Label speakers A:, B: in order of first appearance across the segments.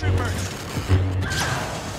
A: Troopers!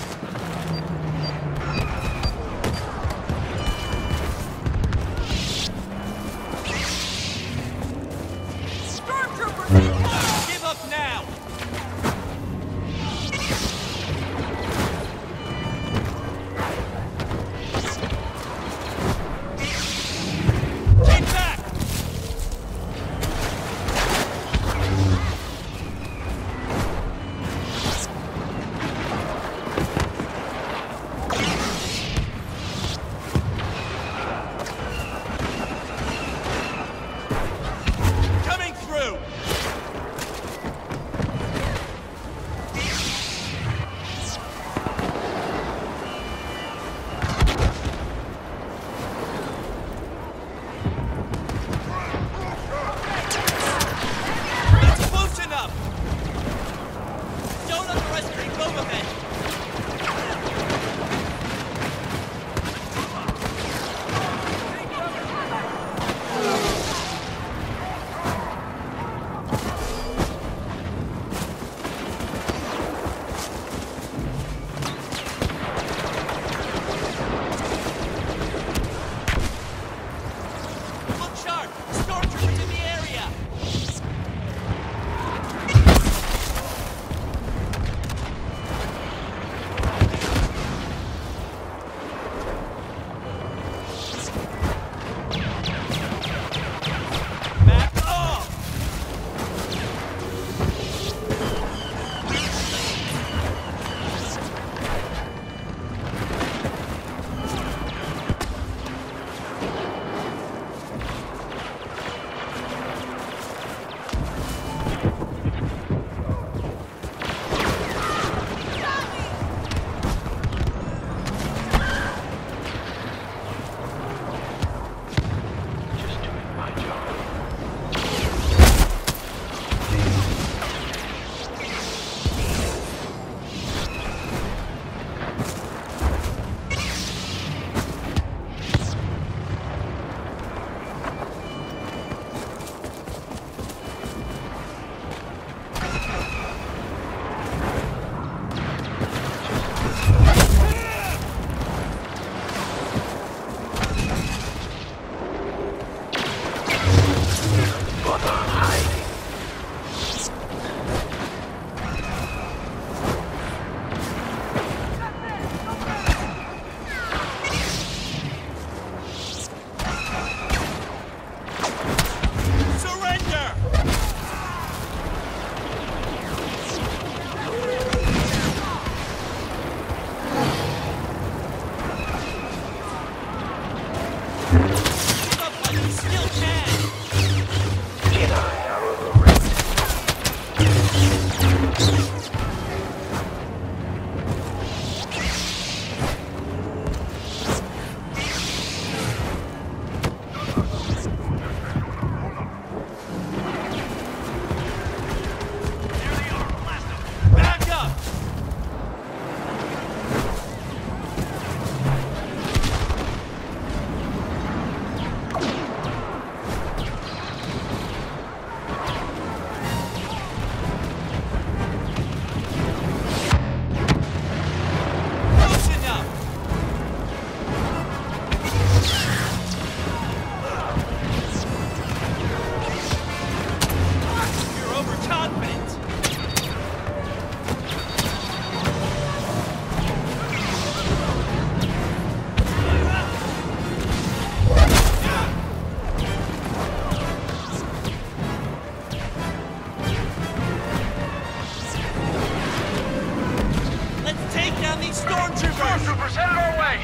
A: Take down these stormtroopers!
B: Stormtroopers headed our way!